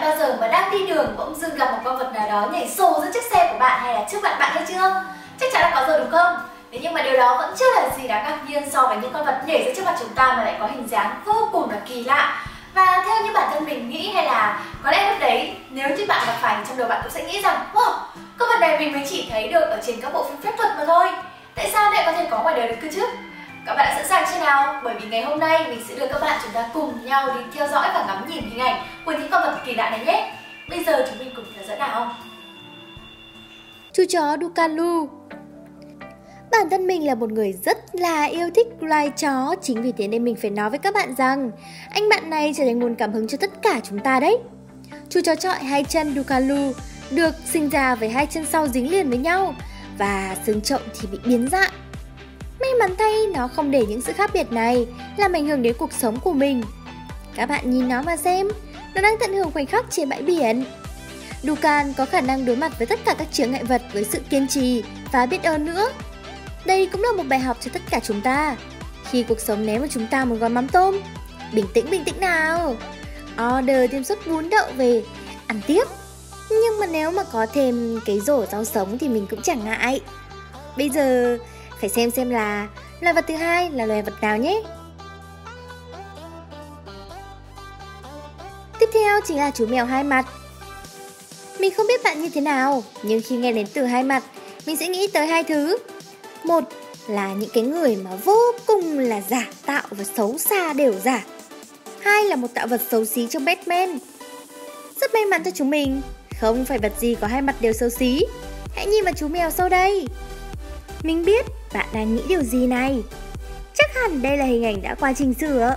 bạn bao giờ mà đang đi đường bỗng dưng gặp một con vật nào đó nhảy xô giữa chiếc xe của bạn hay là trước mặt bạn hay chưa? Chắc chắn là có rồi đúng không? Thế nhưng mà điều đó vẫn chưa là gì đáng ngạc nhiên so với những con vật nhảy giữa trước mặt chúng ta mà lại có hình dáng vô cùng là kỳ lạ và theo như bản thân mình nghĩ hay là có lẽ lúc đấy nếu như bạn gặp phải trong đầu bạn cũng sẽ nghĩ rằng wow, con vật này mình mới chỉ thấy được ở trên các bộ phim phép thuật mà thôi tại sao lại có thể có ngoài đời được cơ chứ các bạn đã sẵn sàng chưa nào? Bởi vì ngày hôm nay mình sẽ đưa các bạn chúng ta cùng nhau đi theo dõi và ngắm nhìn hình ảnh Chú chó Dukalu. Bản thân mình là một người rất là yêu thích loài chó, Chính vì thế nên mình phải nói với các bạn rằng Anh bạn này trở thành nguồn cảm hứng cho tất cả chúng ta đấy. Chú chó trọi hai chân Dukalu được sinh ra với hai chân sau dính liền với nhau Và xương trộm thì bị biến dạng. May mắn thay, nó không để những sự khác biệt này làm ảnh hưởng đến cuộc sống của mình. Các bạn nhìn nó mà xem, Nó đang tận hưởng khoảnh khắc trên bãi biển. Dukan có khả năng đối mặt với tất cả các chướng ngại vật với sự kiên trì và biết ơn nữa đây cũng là một bài học cho tất cả chúng ta. Khi cuộc sống ném vào chúng ta một gói mắm tôm, bình tĩnh bình tĩnh nào. Order thêm suất bún đậu về, ăn tiếp. Nhưng mà nếu mà có thêm cái rổ rau sống thì mình cũng chẳng ngại. Bây giờ phải xem xem là loài vật thứ hai là loài vật nào nhé. Tiếp theo chính là chú mèo hai mặt. Mình không biết bạn như thế nào, nhưng khi nghe đến từ hai mặt, mình sẽ nghĩ tới hai thứ. Một là những cái người mà vô cùng là giả tạo và xấu xa đều giả. Hai là một tạo vật xấu xí trong Batman. Rất may mắn cho chúng mình, không phải vật gì có hai mặt đều xấu xí. Hãy nhìn vào chú mèo sau đây. Mình biết bạn đang nghĩ điều gì này. Chắc hẳn đây là hình ảnh đã qua trình sửa.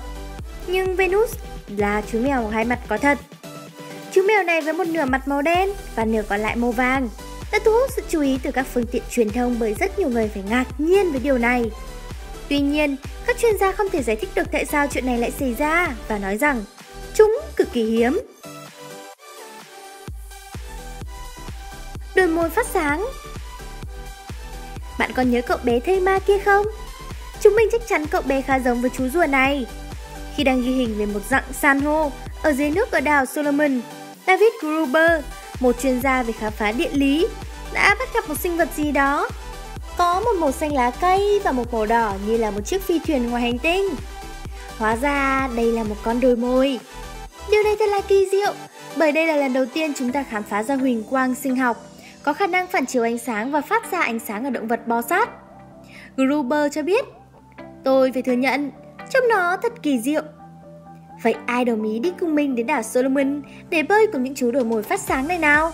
Nhưng Venus là chú mèo hai mặt có thật. Chú mèo này với một nửa mặt màu đen và nửa còn lại màu vàng đã thu hút sự chú ý từ các phương tiện truyền thông bởi rất nhiều người phải ngạc nhiên với điều này. Tuy nhiên, các chuyên gia không thể giải thích được tại sao chuyện này lại xảy ra và nói rằng chúng cực kỳ hiếm. Đôi môi phát sáng Bạn còn nhớ cậu bé thây ma kia không? Chúng mình chắc chắn cậu bé khá giống với chú rùa này. Khi đang ghi hình về một dạng san hô ở dưới nước ở đảo Solomon, David Gruber, một chuyên gia về khám phá địa lý, đã bắt gặp một sinh vật gì đó. Có một màu xanh lá cây và một màu đỏ như là một chiếc phi thuyền ngoài hành tinh. Hóa ra đây là một con đồi mồi. Điều này thật là kỳ diệu, bởi đây là lần đầu tiên chúng ta khám phá ra huỳnh quang sinh học, có khả năng phản chiếu ánh sáng và phát ra ánh sáng ở động vật bò sát. Gruber cho biết, tôi phải thừa nhận, trông nó thật kỳ diệu. Vậy ai đồng ý đi cùng mình đến đảo Solomon để bơi cùng những chú đồi mồi phát sáng này nào?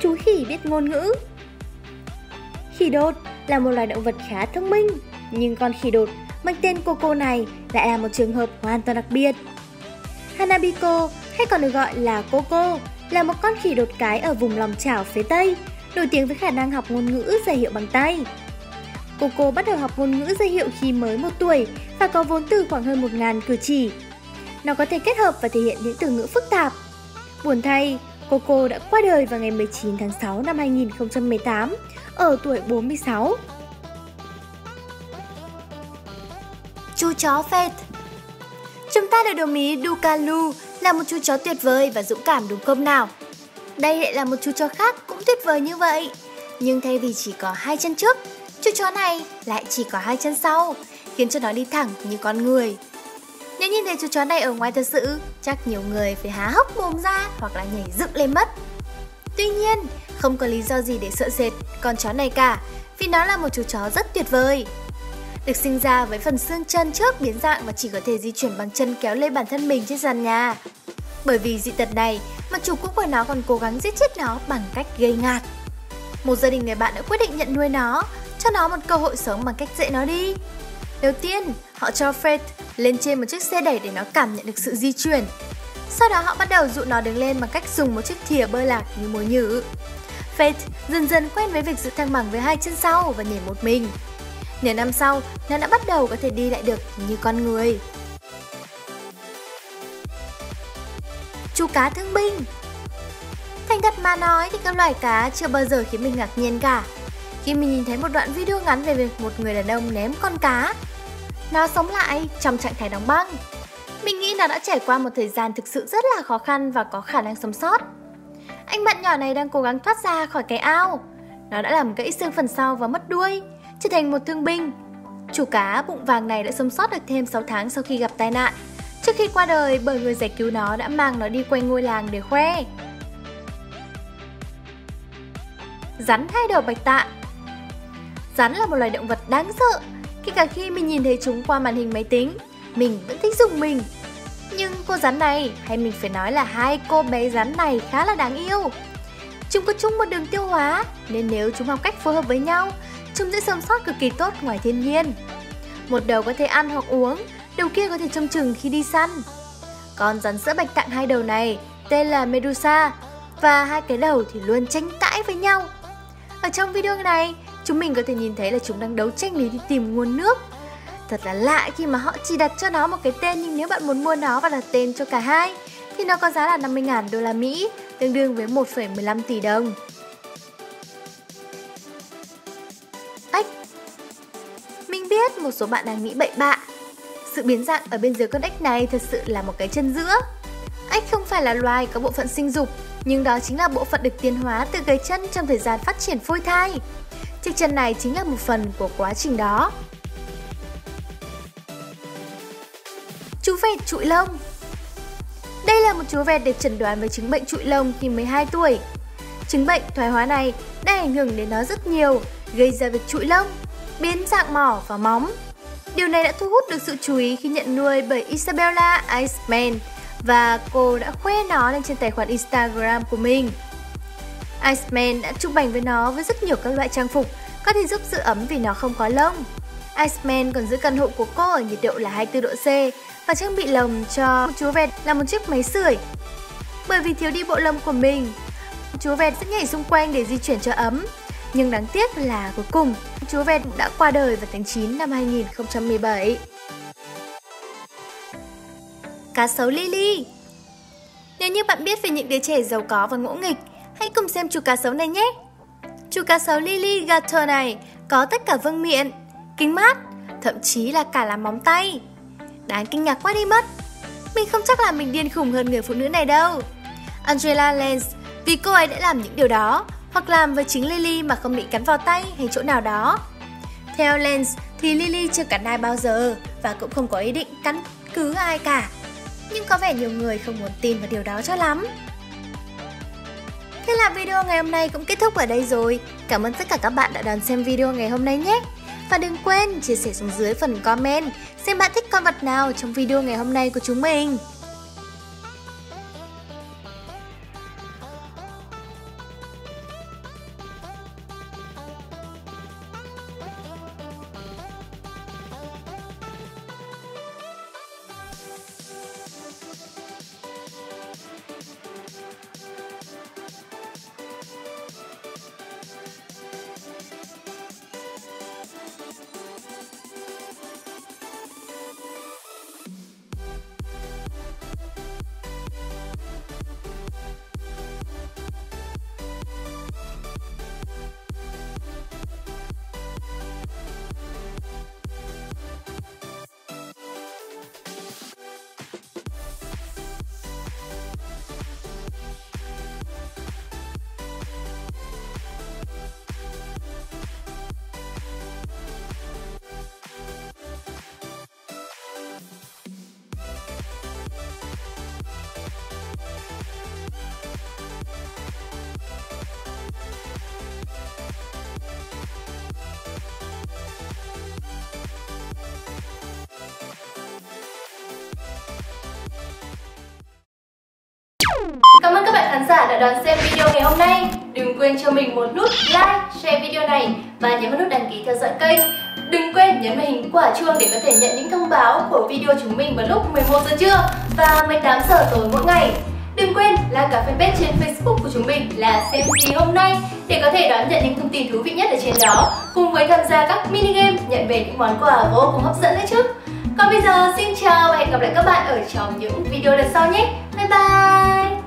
chú khỉ biết ngôn ngữ. Khỉ đột là một loài động vật khá thông minh, nhưng con khỉ đột mang tên Coco này lại là một trường hợp hoàn toàn đặc biệt. Hanabiko, hay còn được gọi là Coco, là một con khỉ đột cái ở vùng lòng chảo phía Tây, nổi tiếng với khả năng học ngôn ngữ giải hiệu bằng tay. Coco bắt đầu học ngôn ngữ ra hiệu khi mới một tuổi và có vốn từ khoảng hơn 1.000 cử chỉ. Nó có thể kết hợp và thể hiện những từ ngữ phức tạp. Buồn thay, Coco đã qua đời vào ngày 19 tháng 6 năm 2018 ở tuổi 46. Chú chó Faith Chúng ta đã đồng ý Dukalu là một chú chó tuyệt vời và dũng cảm đúng không nào? Đây lại là một chú chó khác cũng tuyệt vời như vậy. Nhưng thay vì chỉ có hai chân trước, chú chó này lại chỉ có hai chân sau, khiến cho nó đi thẳng như con người. Nếu nhìn thấy chú chó này ở ngoài thật sự, chắc nhiều người phải há hốc mồm ra hoặc là nhảy dựng lên mất. Tuy nhiên, không có lý do gì để sợ sệt con chó này cả, vì nó là một chú chó rất tuyệt vời. Được sinh ra với phần xương chân trước biến dạng và chỉ có thể di chuyển bằng chân kéo lê bản thân mình trên sàn nhà. Bởi vì dị tật này mà chủ cũ của nó còn cố gắng giết chết nó bằng cách gây ngạt. Một gia đình người bạn đã quyết định nhận nuôi nó, cho nó một cơ hội sống bằng cách dạy nó đi. Đầu tiên, họ cho Fred lên trên một chiếc xe đẩy để nó cảm nhận được sự di chuyển. Sau đó họ bắt đầu dụ nó đứng lên bằng cách dùng một chiếc thìa bơi lạc như mồi nhử. Faith dần dần quen với việc giữ thăng bằng với hai chân sau và nhảy một mình. Nửa năm sau, nó đã bắt đầu có thể đi lại được như con người. Chú cá thương binh Thành thật mà nói thì các loài cá chưa bao giờ khiến mình ngạc nhiên cả. Khi mình nhìn thấy một đoạn video ngắn về việc một người đàn ông ném con cá nó sống lại trong trạng thái đóng băng. Mình nghĩ nó đã trải qua một thời gian thực sự rất là khó khăn và có khả năng sống sót. Anh bạn nhỏ này đang cố gắng thoát ra khỏi cái ao. Nó đã làm gãy xương phần sau và mất đuôi, trở thành một thương binh. Chủ cá bụng vàng này đã sống sót được thêm 6 tháng sau khi gặp tai nạn. Trước khi qua đời bởi người giải cứu nó đã mang nó đi quanh ngôi làng để khoe. Rắn thay đầu bạch tạ Rắn là một loài động vật đáng sợ. Kể cả khi mình nhìn thấy chúng qua màn hình máy tính Mình vẫn thích dùng mình. Nhưng cô rắn này, hay mình phải nói là hai cô bé rắn này khá là đáng yêu. Chúng có chung một đường tiêu hóa Nên nếu chúng học cách phối hợp với nhau Chúng sẽ sống sót cực kỳ tốt ngoài thiên nhiên. Một đầu có thể ăn hoặc uống Đầu kia có thể trông chừng khi đi săn. Con rắn sữa bạch tạng hai đầu này tên là Medusa Và hai cái đầu thì luôn tranh cãi với nhau. Ở trong video này, chúng mình có thể nhìn thấy là chúng đang đấu tranh để đi tìm nguồn nước. Thật là lạ khi mà họ chỉ đặt cho nó một cái tên nhưng nếu bạn muốn mua nó và đặt tên cho cả hai thì nó có giá là 50.000 đô la Mỹ, tương đương với 1,15 tỷ đồng. Ếch Mình biết một số bạn đang nghĩ bậy bạ. Sự biến dạng ở bên dưới con ếch này thật sự là một cái chân giữa. Ếch không phải là loài có bộ phận sinh dục nhưng đó chính là bộ phận được tiến hóa từ gây chân trong thời gian phát triển phôi thai. Chiếc chân này chính là một phần của quá trình đó. Chú vẹt trụi lông Đây là một chú vẹt được chẩn đoán với chứng bệnh trụi lông khi 12 tuổi. Chứng bệnh thoái hóa này đã ảnh hưởng đến nó rất nhiều, gây ra việc trụi lông, biến dạng mỏ và móng. Điều này đã thu hút được sự chú ý khi nhận nuôi bởi Isabella Iceman, và cô đã khoe nó lên trên tài khoản Instagram của mình. Iceman đã chụp ảnh với nó với rất nhiều các loại trang phục có thể giúp giữ ấm vì nó không có lông. Iceman còn giữ căn hộ của cô ở nhiệt độ là 24 độ C và trang bị lồng cho chú vẹt là một chiếc máy sưởi. Bởi vì thiếu đi bộ lông của mình, chú vẹt sẽ nhảy xung quanh để di chuyển cho ấm. Nhưng đáng tiếc là cuối cùng, chú vẹt đã qua đời vào tháng 9 năm 2017 cá sấu Lily. Nếu như bạn biết về những đứa trẻ giàu có và ngỗ nghịch, hãy cùng xem chú cá sấu này nhé. Chú cá sấu Lily Gator này có tất cả vương miện, kính mát, thậm chí là cả làm móng tay. Đáng kinh ngạc quá đi mất. Mình không chắc là mình điên khủng hơn người phụ nữ này đâu. Angela Lenz vì cô ấy đã làm những điều đó hoặc làm với chính Lily mà không bị cắn vào tay hay chỗ nào đó. Theo Lenz thì Lily chưa cắn ai bao giờ và cũng không có ý định cắn cứ ai cả nhưng có vẻ nhiều người không muốn tin vào điều đó cho lắm. Thế là video ngày hôm nay cũng kết thúc ở đây rồi. Cảm ơn tất cả các bạn đã đón xem video ngày hôm nay nhé. Và đừng quên chia sẻ xuống dưới phần comment xem bạn thích con vật nào trong video ngày hôm nay của chúng mình. Khán giả đã đón xem video ngày hôm nay. Đừng quên cho mình một nút like, share video này và nhấn vào nút đăng ký theo dõi kênh. Đừng quên nhấn vào hình quả chuông để có thể nhận những thông báo của video chúng mình vào lúc 11 giờ trưa và 18 giờ tối mỗi ngày. Đừng quên like cả fanpage trên Facebook của chúng mình là xem gì hôm nay để có thể đón nhận những thông tin thú vị nhất ở trên đó cùng với tham gia các mini game nhận về những món quà vô cùng hấp dẫn đấy chứ. Còn bây giờ xin chào và hẹn gặp lại các bạn ở trong những video lần sau nhé. Bye bye!